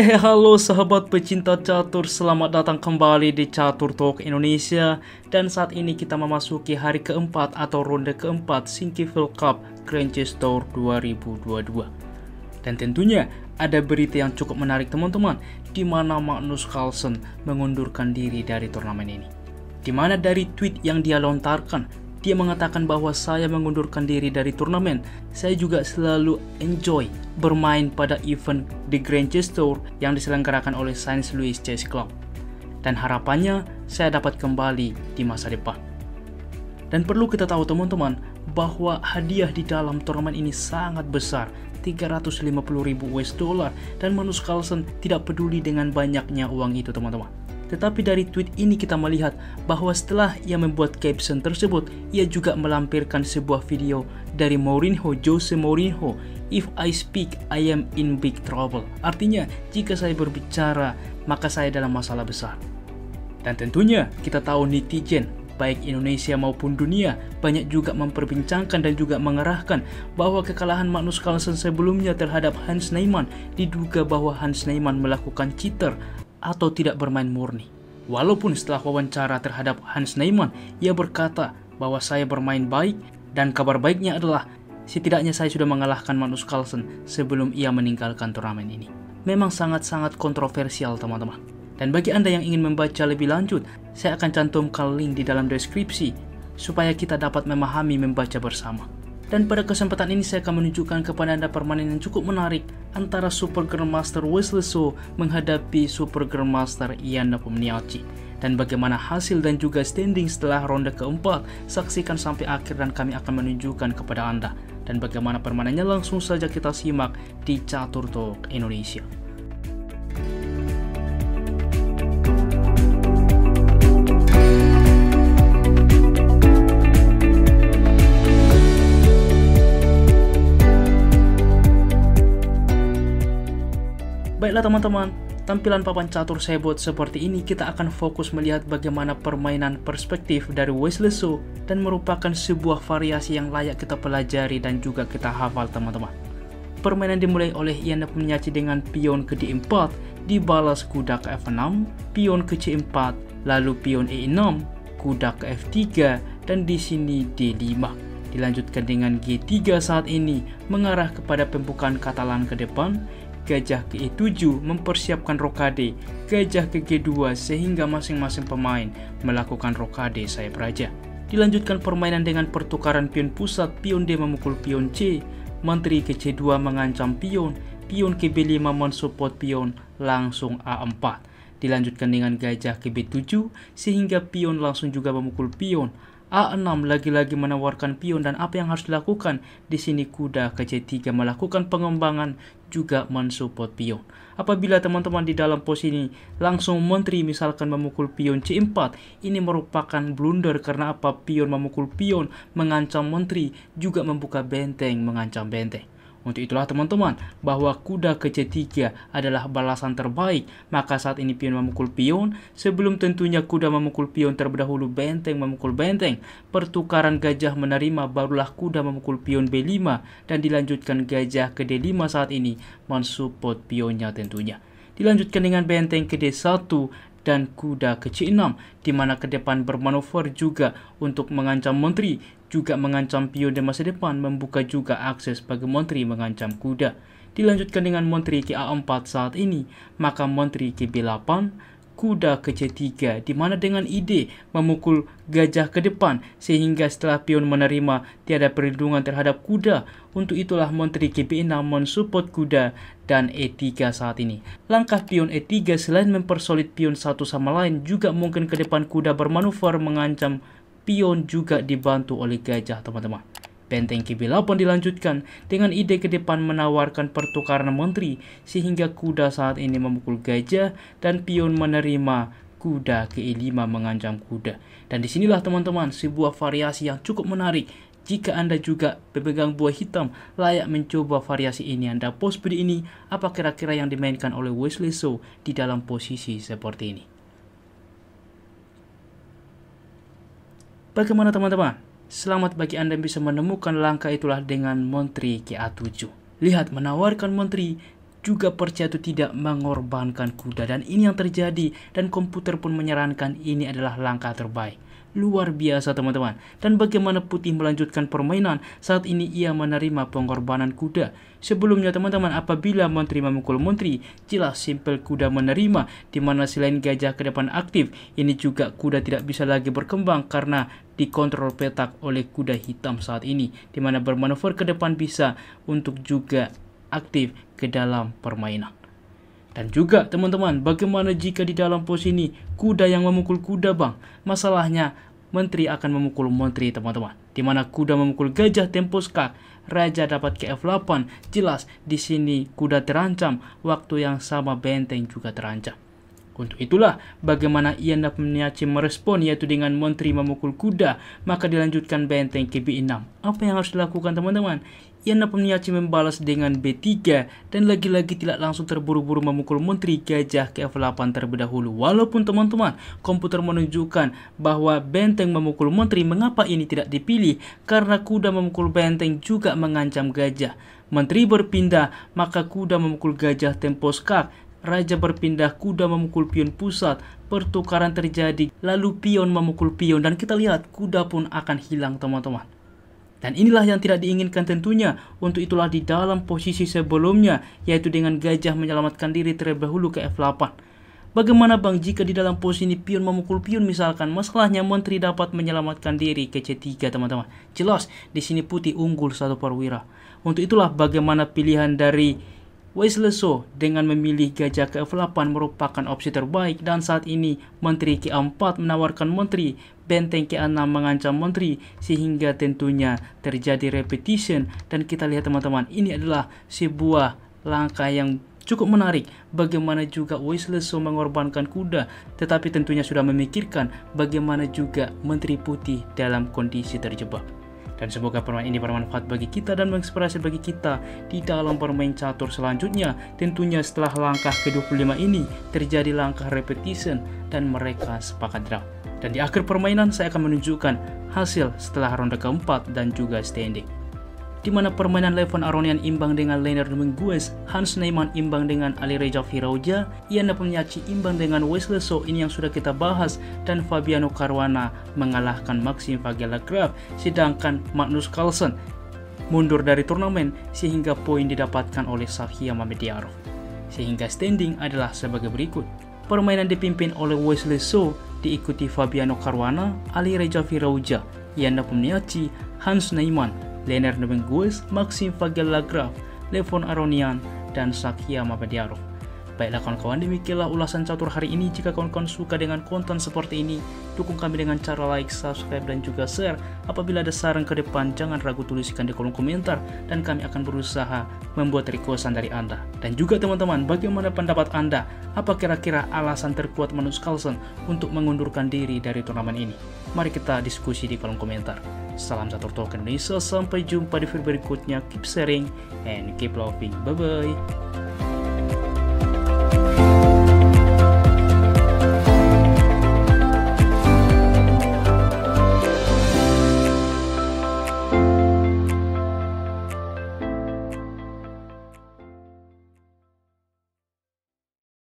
Hai halo sahabat pecinta catur, selamat datang kembali di Catur Talk Indonesia. Dan saat ini kita memasuki hari keempat atau ronde keempat Sinkivel Cup Grand Chess Tour 2022 Dan tentunya ada berita yang cukup menarik teman-teman di mana Magnus Carlsen mengundurkan diri dari turnamen ini. Di mana dari tweet yang dia lontarkan dia mengatakan bahwa saya mengundurkan diri dari turnamen. Saya juga selalu enjoy bermain pada event The Grand Chess Tour yang diselenggarakan oleh Saint Louis Chess Club. Dan harapannya saya dapat kembali di masa depan. Dan perlu kita tahu teman-teman bahwa hadiah di dalam turnamen ini sangat besar 350 ribu US dollar dan Manus Carlsen tidak peduli dengan banyaknya uang itu teman-teman. Tetapi dari tweet ini kita melihat bahwa setelah ia membuat caption tersebut, ia juga melampirkan sebuah video dari Mourinho, Jose Mourinho, If I speak, I am in big trouble. Artinya, jika saya berbicara, maka saya dalam masalah besar. Dan tentunya kita tahu netizen baik Indonesia maupun dunia banyak juga memperbincangkan dan juga mengerahkan bahwa kekalahan Magnus Carlsen sebelumnya terhadap Hans Neumann diduga bahwa Hans Neumann melakukan cheater atau tidak bermain murni. Walaupun setelah wawancara terhadap Hans Neumann, ia berkata bahwa saya bermain baik dan kabar baiknya adalah setidaknya saya sudah mengalahkan Magnus Carlsen sebelum ia meninggalkan turnamen ini. Memang sangat-sangat kontroversial teman-teman. Dan bagi Anda yang ingin membaca lebih lanjut, saya akan cantumkan link di dalam deskripsi supaya kita dapat memahami membaca bersama. Dan pada kesempatan ini saya akan menunjukkan kepada Anda permainan yang cukup menarik antara Super Grandmaster Wesley So menghadapi Super Grandmaster Ian Nepomniachtchi. Dan bagaimana hasil dan juga standing setelah ronde keempat, saksikan sampai akhir dan kami akan menunjukkan kepada Anda. Dan bagaimana permainannya langsung saja kita simak di Catur Talk Indonesia. Baiklah teman-teman, tampilan papan catur saya buat seperti ini kita akan fokus melihat bagaimana permainan perspektif dari Wesley So dan merupakan sebuah variasi yang layak kita pelajari dan juga kita hafal teman-teman. Permainan dimulai oleh Ian Nepomniachtchi dengan pion ke D4, dibalas kuda ke F6, pion ke C4, lalu pion E6, kuda ke F3, dan di sini D5. Dilanjutkan dengan G3 saat ini mengarah kepada pembukaan Katalan ke depan, gajah ke E7 mempersiapkan rokade, gajah ke G2 sehingga masing-masing pemain melakukan rokade sayap raja. Dilanjutkan permainan dengan pertukaran pion pusat, pion D memukul pion C, menteri ke C2 mengancam pion, pion ke B5 mensupport pion, langsung A4. Dilanjutkan dengan gajah ke B7 sehingga pion langsung juga memukul pion, A6 lagi-lagi menawarkan pion dan apa yang harus dilakukan? Di sini kuda ke C3 melakukan pengembangan juga mensupport pion. Apabila teman-teman di dalam pos ini langsung menteri misalkan memukul pion C4, ini merupakan blunder karena apa? Pion memukul pion mengancam menteri juga membuka benteng mengancam benteng. Untuk itulah teman-teman, bahwa kuda ke C3 adalah balasan terbaik, maka saat ini pion memukul pion, sebelum tentunya kuda memukul pion terlebih dahulu benteng memukul benteng, pertukaran gajah menerima barulah kuda memukul pion B5, dan dilanjutkan gajah ke D5 saat ini mensupport pionnya tentunya. Dilanjutkan dengan benteng ke D1 dan kuda ke C6, di mana ke depan bermanuver juga untuk mengancam menteri juga mengancam pion di masa depan membuka juga akses bagi Menteri mengancam kuda. Dilanjutkan dengan Menteri ke A4 saat ini, maka Menteri ke B8, kuda ke C3, di mana dengan ide memukul gajah ke depan, sehingga setelah pion menerima tiada perlindungan terhadap kuda, untuk itulah Menteri ke B6 mensupport kuda dan E3 saat ini. Langkah pion E3 selain mempersolid pion satu sama lain, juga mungkin ke depan kuda bermanuver mengancam pion juga dibantu oleh gajah teman-teman. Benteng KB8 dilanjutkan dengan ide ke depan menawarkan pertukaran menteri sehingga kuda saat ini memukul gajah dan pion menerima kuda ke E5 mengancam kuda. Dan di sinilah teman-teman sebuah variasi yang cukup menarik jika Anda juga pemegang buah hitam layak mencoba variasi ini Anda post video ini apa kira-kira yang dimainkan oleh Wesley So di dalam posisi seperti ini. Bagaimana teman-teman? Selamat bagi Anda yang bisa menemukan langkah itulah dengan Menteri KA7. Lihat menawarkan Menteri juga percaya atau tidak mengorbankan kuda dan ini yang terjadi dan komputer pun menyarankan ini adalah langkah terbaik. Luar biasa teman-teman. Dan bagaimana Putih melanjutkan permainan saat ini ia menerima pengorbanan kuda. Sebelumnya teman-teman apabila Menteri memukul Menteri, jelas simpel kuda menerima di mana selain gajah ke depan aktif, ini juga kuda tidak bisa lagi berkembang karena dikontrol petak oleh kuda hitam saat ini di mana bermanuver ke depan bisa untuk juga aktif ke dalam permainan. Dan juga teman-teman, bagaimana jika di dalam pos ini kuda yang memukul kuda bang? Masalahnya menteri akan memukul menteri teman-teman. Di mana kuda memukul gajah tempo skak, raja dapat ke F8. Jelas di sini kuda terancam, waktu yang sama benteng juga terancam. Untuk itulah bagaimana Ian Napniachi merespon yaitu dengan menteri memukul kuda, maka dilanjutkan benteng ke B6. Apa yang harus dilakukan teman-teman? Ian Napniachi membalas dengan B3 dan lagi-lagi tidak langsung terburu-buru memukul menteri gajah ke F8 terlebih dahulu. Walaupun teman-teman komputer menunjukkan bahwa benteng memukul menteri mengapa ini tidak dipilih karena kuda memukul benteng juga mengancam gajah. Menteri berpindah, maka kuda memukul gajah tempo skak Raja berpindah kuda memukul pion pusat, pertukaran terjadi, lalu pion memukul pion dan kita lihat kuda pun akan hilang teman-teman. Dan inilah yang tidak diinginkan tentunya. Untuk itulah di dalam posisi sebelumnya, yaitu dengan gajah menyelamatkan diri terlebih dahulu ke F8. Bagaimana bang jika di dalam posisi pion memukul pion misalkan masalahnya menteri dapat menyelamatkan diri ke C3 teman-teman. Jelas di sini putih unggul satu perwira. Untuk itulah bagaimana pilihan dari Wesley dengan memilih gajah ke F8 merupakan opsi terbaik dan saat ini Menteri ke-4 menawarkan Menteri, Benteng ke-6 mengancam Menteri sehingga tentunya terjadi repetition dan kita lihat teman-teman ini adalah sebuah langkah yang cukup menarik bagaimana juga Wesley mengorbankan kuda tetapi tentunya sudah memikirkan bagaimana juga Menteri Putih dalam kondisi terjebak. Dan semoga permainan ini bermanfaat bagi kita dan menginspirasi bagi kita di dalam bermain catur selanjutnya. Tentunya setelah langkah ke-25 ini terjadi langkah repetition dan mereka sepakat draw. Dan di akhir permainan saya akan menunjukkan hasil setelah ronde keempat dan juga standing di mana permainan Levon Aronian imbang dengan Leonard Dominguez, Hans Neyman imbang dengan Ali Reza Firauja, Ian Nepomniachtchi imbang dengan Wesley So ini yang sudah kita bahas, dan Fabiano Caruana mengalahkan Maxim Graf, sedangkan Magnus Carlsen mundur dari turnamen sehingga poin didapatkan oleh Sahia Mamediarov. Sehingga standing adalah sebagai berikut. Permainan dipimpin oleh Wesley So, diikuti Fabiano Caruana, Ali Reza Firauja, Ian Nepomniachtchi, Hans Neyman, Leonard Dominguez, Maxim Fagel-Lagraf, Levon Aronian, dan Sakia Mabadiarov. Baiklah kawan-kawan, demikianlah ulasan catur hari ini. Jika kawan-kawan suka dengan konten seperti ini, dukung kami dengan cara like, subscribe, dan juga share. Apabila ada saran ke depan, jangan ragu tuliskan di kolom komentar, dan kami akan berusaha membuat requestan dari Anda. Dan juga teman-teman, bagaimana pendapat Anda? Apa kira-kira alasan terkuat Manus Carlsen untuk mengundurkan diri dari turnamen ini? Mari kita diskusi di kolom komentar. Salam satu token Indonesia, sampai jumpa di video berikutnya. Keep sharing and keep loving. Bye-bye.